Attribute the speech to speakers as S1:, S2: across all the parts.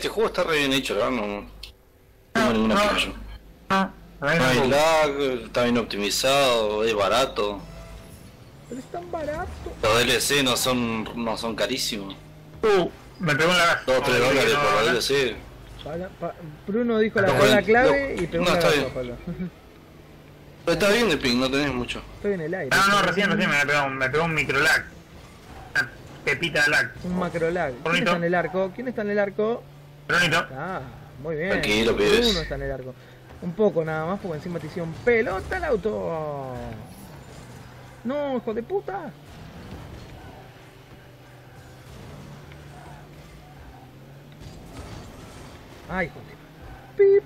S1: este juego está re bien hecho, la verdad, no, no tengo ninguna queja yo.
S2: No, a mí
S1: No hay lag, está bien optimizado, es barato.
S3: Pero es tan barato.
S1: Los DLC no son, no son carísimos.
S2: Uh, me pegó en la gaja.
S1: 2 o 3
S2: No,
S1: dólares por la DLC.
S3: Bruno dijo la palabra clave y pegó
S1: no,
S3: la
S1: está bien. Pero está bien de ping, no tenés mucho.
S3: Estoy en el aire.
S2: No, no, recién, recién me pegó, un- me pegó un micro lag. Una pepita lag.
S3: Un macro lag. ¿Quién está en el arco? ¿Quién está en el arco? Ah, muy bien.
S1: Tranquilo, pibes.
S3: Bruno está en el arco. Un poco nada más porque encima te hicieron pelota el auto. No, hijo de puta. Ay, hijo de... Pip.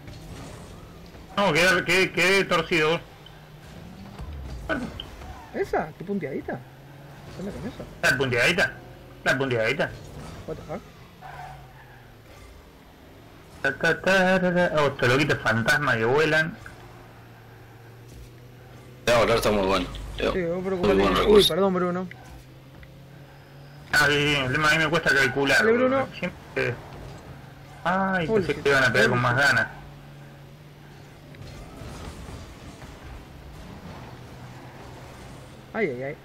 S2: No, quedé, quedé, quedé torcido.
S3: ¿Esa? ¿Qué punteadita? ¿Qué con eso?
S2: La punteadita. La punteadita.
S3: What the fuck?
S2: Ta, ta, ta, ta, ta. Estos loquitos fantasmas que vuelan.
S1: Ya, volar está muy bueno.
S3: Sí, vos
S1: muy buen
S3: Uy,
S1: recurso.
S3: perdón, Bruno.
S2: Ah, el tema a mí me cuesta calcular.
S3: Dale, Bruno.
S2: Siempre... Ay,
S3: Uy,
S2: pensé que iban a pegar con más ganas.
S3: Ay, ay, ay.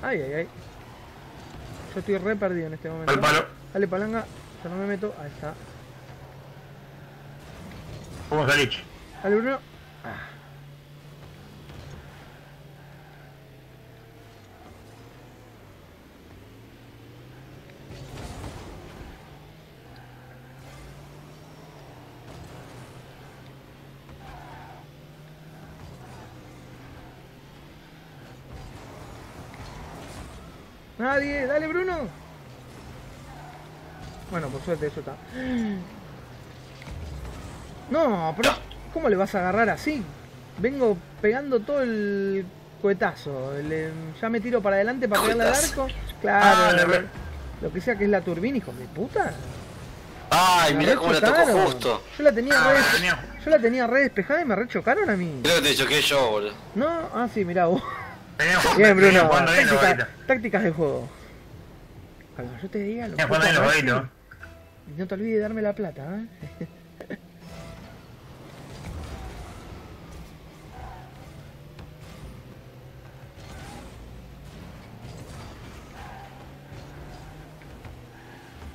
S3: Ay, ay, ay. Yo estoy re perdido en este momento.
S2: Al palo.
S3: Dale, palanga. No me meto. Ahí está.
S2: Vamos a Lich.
S3: Dale, Bruno. Nadie, dale Bruno. Bueno, por suerte eso está. No, pero ¿cómo le vas a agarrar así? Vengo pegando todo el cohetazo. Le- ya me tiro para adelante para pegarle al arco. Claro,
S2: Ah, le
S3: lo,
S2: re-
S3: que sea que es la turbina, hijo de puta.
S1: Ay, mirá cómo la tocó justo.
S3: Yo la tenía
S2: Ah,
S3: re,
S2: tenía-
S3: yo la tenía re despejada y me rechocaron a mí.
S1: Creo que te choqué yo, boludo.
S3: No, ah sí, mirá vos. Bien, Bruno. tácticas de juego. Cuando yo te diga lo
S2: bien los.
S3: No te olvides de darme la plata, ¿eh?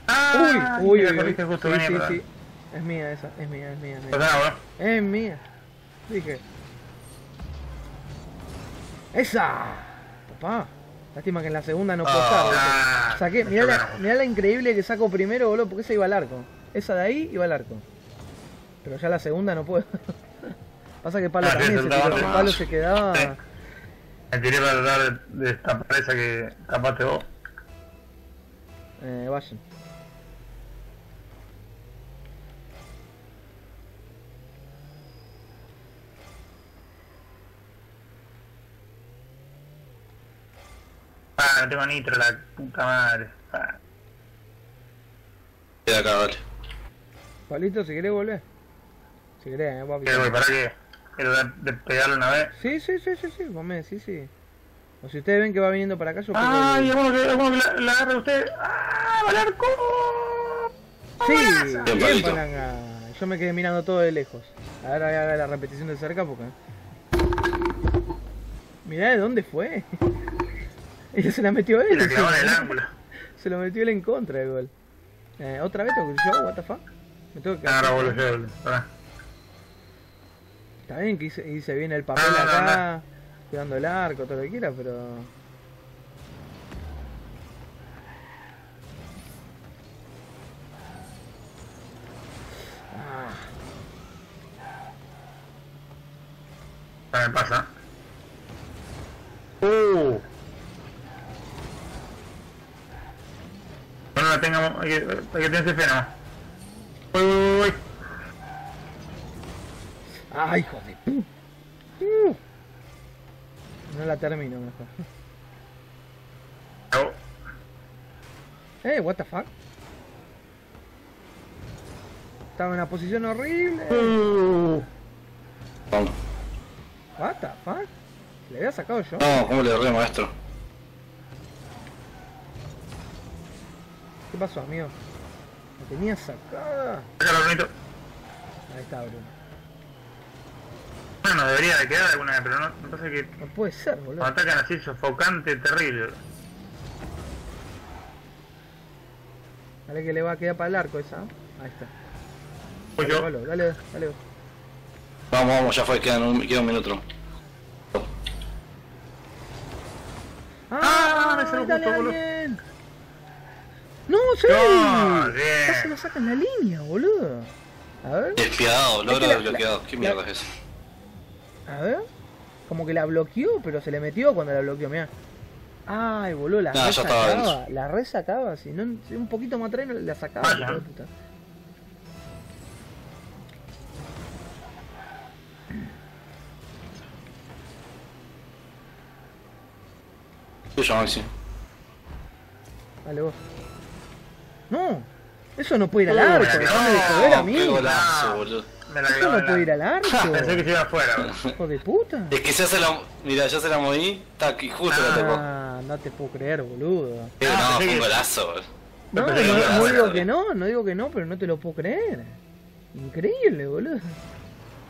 S2: Ah,
S3: uy, uy, uy, uy.
S2: justo,
S3: Sí, sí, sí. Es mía esa, es mía, es mía, es mía.
S2: Pues.
S3: Es mía. Dije. ¡Esa! Papá. Lástima que en la segunda no puedo estar. ¿viste?
S2: Ah,
S3: Saqué, mirá la, mirá la increíble que saco primero, boludo, porque esa iba al arco. Esa de ahí iba al arco. Pero ya la segunda no puedo. Pasa que Palo
S2: Ah,
S3: también se tiró. Palo se quedaba.
S2: Sí. Me tiré para tratar de destapar esa que tapaste vos.
S3: Eh, vayan.
S2: Ah, no tengo nitro, la puta madre. Ah.
S1: Queda acá, vale.
S3: Palito, si querés volver. Si querés, eh, papi.
S2: ¿Qué? ¿Para qué? Quiero dar- de pegarle una vez.
S3: Sí, sí, sí, sí, sí, vos me decís, sí. O si ustedes ven que va viniendo para acá, yo
S2: ¡Ay,
S3: el-
S2: alguno que, alguno que la, la agarre usted! ¡Ah, va al arco!
S3: Sí,
S1: Bien,
S3: palanga. Yo me quedé mirando todo de lejos. Ahora voy a ver la repetición de cerca porque. Mirá de dónde fue. Ella se la metió él.
S2: la clavó en el ángulo.
S3: Se lo metió él en contra el gol. Eh, ¿Otra vez tengo que yo? ¿What the fuck? Me tengo que
S2: Ahora vuelvo yo.
S3: Está bien que hice, hice bien el papel
S2: No, no, no,
S3: acá, cuidando el arco, todo lo que quiera, pero. Ah,
S2: Ah, me pasa. ¡Uh! No, no tengamos. Hay que, hay que tenerse fe nomás. ¡Uy, uy, uy!
S3: ¡Ah, hijo de pu! Uh. No la termino mejor.
S2: Au.
S3: Eh, what the fuck? Estaba en una posición horrible.
S2: Uh.
S1: Vamos.
S3: What the fuck? ¿Le había sacado yo?
S1: No, ¿cómo le erré, maestro?
S3: ¿Qué pasó, amigo? ¿Me tenía sacada?
S2: Déjalo, Brunito.
S3: Ahí está, Bruno.
S2: Bueno, debería de quedar alguna vez, pero no, me pasa que
S3: No puede ser, boludo.
S2: cuando atacan así sofocante, terrible.
S3: Dale que le va a quedar para el arco esa. Ahí está.
S2: Voy
S3: Dale,
S2: yo.
S3: Dale, dale.
S1: Vamos, vamos, ya fue, quedan un, queda un minuto.
S2: Ah, me salió justo, boludo.
S3: No, sí.
S2: No,
S3: se lo saca en la línea, boludo. A ver,
S1: Despiadado, logro
S3: Es que la-
S1: desbloqueado. ¿Qué
S3: la-
S1: mierda es eso?
S3: a ver. Como que la bloqueó, pero se le metió cuando la bloqueó, mirá. Ay, boludo, la
S1: No,
S3: re
S1: ya estaba
S3: sacaba.
S1: dentro.
S3: La re sacaba, si no, si un poquito más atrás no la sacaba. Hijo de puta.
S1: Tuyo, Maxi.
S3: Dale vos. No, eso no puede ir al arco, dejame de joder a
S1: No,
S3: mí.
S1: qué golazo,
S2: No.
S1: boludo.
S2: Me la
S3: Eso no puede ir al arco.
S2: Pensé que se iba afuera. boludo.
S3: Hijo de puta.
S1: Es que ya se la... Mira, ya se la moví. Está aquí, justo la tocó.
S3: Ah, no te puedo creer, boludo.
S1: Pero
S2: Ah,
S1: no, fue un golazo, boludo.
S3: No, no, no digo que no, no digo que no, pero no te lo puedo creer. Increíble, boludo.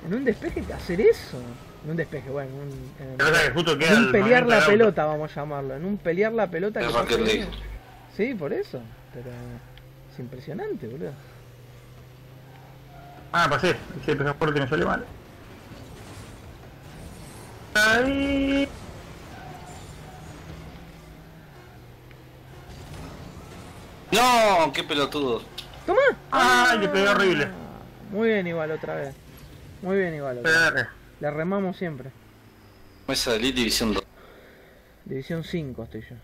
S3: En un despeje que hacer eso. En un despeje, bueno, en un, en- un
S2: el
S3: pelear la pelota, vamos a llamarlo. En un pelear la pelota que Sí, por eso. Pero es impresionante, boludo.
S2: Ah, pasé. Fuerte y me salió mal. Ahí.
S1: No, qué pelotudo.
S3: ¡Toma!
S2: Ay, le pegué horrible.
S3: Muy bien igual otra vez. Muy bien igual otra vez. Le remamos siempre.
S1: De Elite División 2.
S3: División 5 estoy yo.